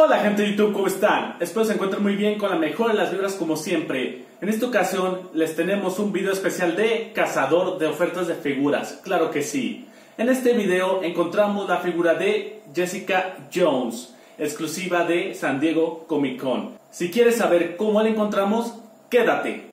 Hola gente de YouTube, ¿cómo están? Espero se encuentren muy bien con la mejor de las vibras como siempre. En esta ocasión les tenemos un video especial de cazador de ofertas de figuras, claro que sí. En este video encontramos la figura de Jessica Jones, exclusiva de San Diego Comic Con. Si quieres saber cómo la encontramos, quédate.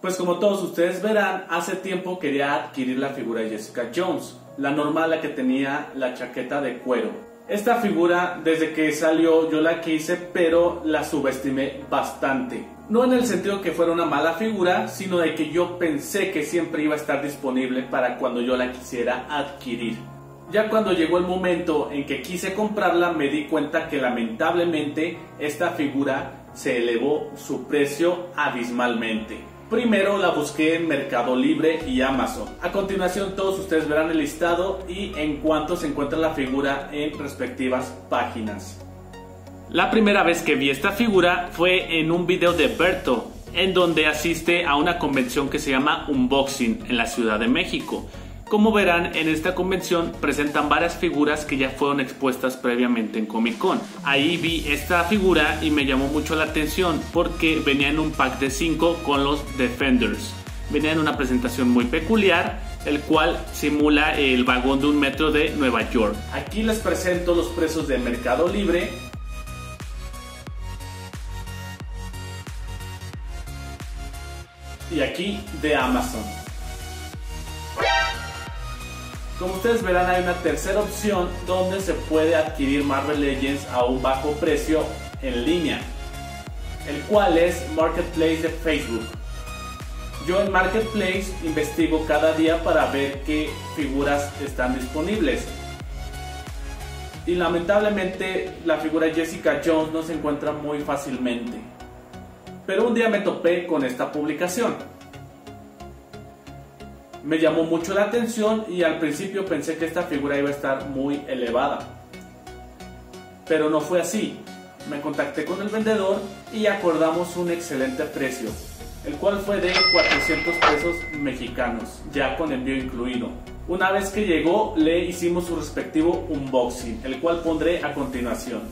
Pues como todos ustedes verán, hace tiempo quería adquirir la figura de Jessica Jones, la normal, la que tenía la chaqueta de cuero. Esta figura, desde que salió, yo la quise, pero la subestimé bastante. No en el sentido que fuera una mala figura, sino de que yo pensé que siempre iba a estar disponible para cuando yo la quisiera adquirir. Ya cuando llegó el momento en que quise comprarla, me di cuenta que lamentablemente esta figura se elevó su precio abismalmente. Primero la busqué en Mercado Libre y Amazon. A continuación todos ustedes verán el listado y en cuanto se encuentra la figura en respectivas páginas. La primera vez que vi esta figura fue en un video de Berto, en donde asiste a una convención que se llama Unboxing en la Ciudad de México. Como verán, en esta convención presentan varias figuras que ya fueron expuestas previamente en Comic Con. Ahí vi esta figura y me llamó mucho la atención porque venía en un pack de 5 con los Defenders. Venía en una presentación muy peculiar, el cual simula el vagón de un metro de Nueva York. Aquí les presento los precios de Mercado Libre y aquí de Amazon. Como ustedes verán hay una tercera opción donde se puede adquirir Marvel Legends a un bajo precio en línea, el cual es Marketplace de Facebook. Yo en Marketplace investigo cada día para ver qué figuras están disponibles. Y lamentablemente la figura Jessica Jones no se encuentra muy fácilmente. Pero un día me topé con esta publicación me llamó mucho la atención y al principio pensé que esta figura iba a estar muy elevada. Pero no fue así. Me contacté con el vendedor y acordamos un excelente precio, el cual fue de 400 pesos mexicanos, ya con envío incluido. Una vez que llegó, le hicimos su respectivo unboxing, el cual pondré a continuación.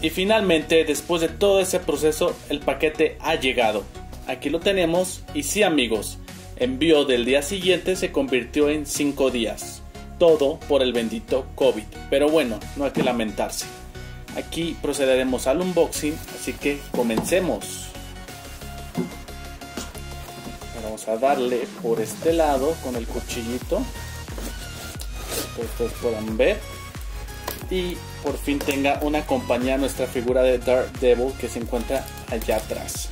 Y finalmente, después de todo ese proceso, el paquete ha llegado. Aquí lo tenemos y sí amigos, envío del día siguiente se convirtió en 5 días. Todo por el bendito COVID. Pero bueno, no hay que lamentarse. Aquí procederemos al unboxing, así que comencemos. Vamos a darle por este lado con el cuchillito. Ustedes puedan ver. Y por fin tenga una compañía nuestra figura de Dark Devil que se encuentra allá atrás.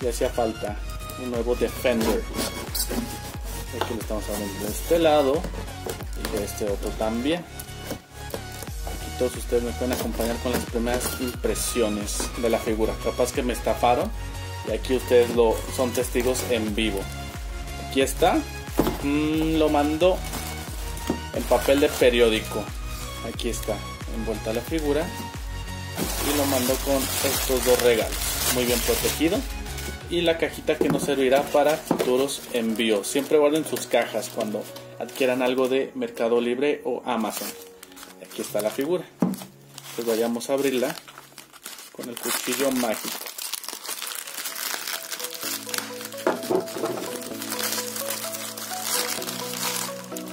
Le hacía falta un nuevo Defender. Aquí lo estamos hablando de este lado y de este otro también. Aquí todos ustedes me pueden acompañar con las primeras impresiones de la figura. Capaz que me estafaron y aquí ustedes lo son testigos en vivo. Aquí está. Mm, lo mando en papel de periódico. Aquí está, envuelta la figura. Y lo mando con estos dos regalos. Muy bien protegido y la cajita que nos servirá para futuros envíos. Siempre guarden sus cajas cuando adquieran algo de Mercado Libre o Amazon. Aquí está la figura. Pues vayamos a abrirla con el cuchillo mágico.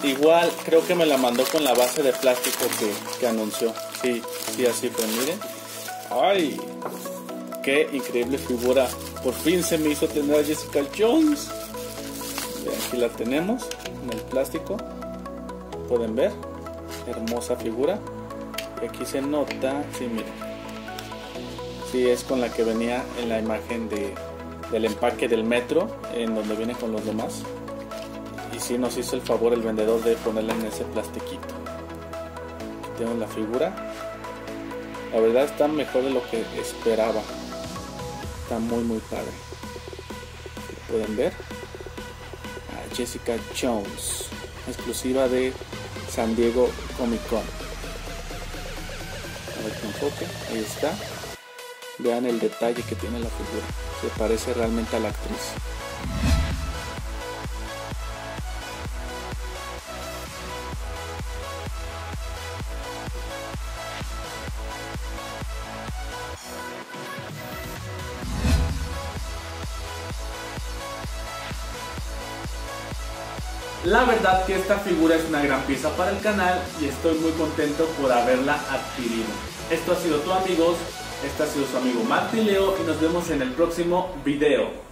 Igual creo que me la mandó con la base de plástico que, que anunció. Sí, sí, así fue, miren. ¡Ay! ¡Qué increíble figura! Por fin se me hizo tener a Jessica Jones. aquí la tenemos en el plástico. Pueden ver. Hermosa figura. Y aquí se nota. Sí, miren. Sí, es con la que venía en la imagen de, del empaque del metro. En donde viene con los demás. Y sí nos hizo el favor el vendedor de ponerla en ese plastiquito. Aquí tenemos la figura. La verdad está mejor de lo que esperaba muy muy padre pueden ver a Jessica Jones exclusiva de San Diego Comic Con a ver que enfoque ahí está Vean el detalle que tiene la figura. Se parece realmente a la actriz. La verdad que esta figura es una gran pieza para el canal y estoy muy contento por haberla adquirido. Esto ha sido todo amigos, este ha sido su amigo Martín Leo y nos vemos en el próximo video.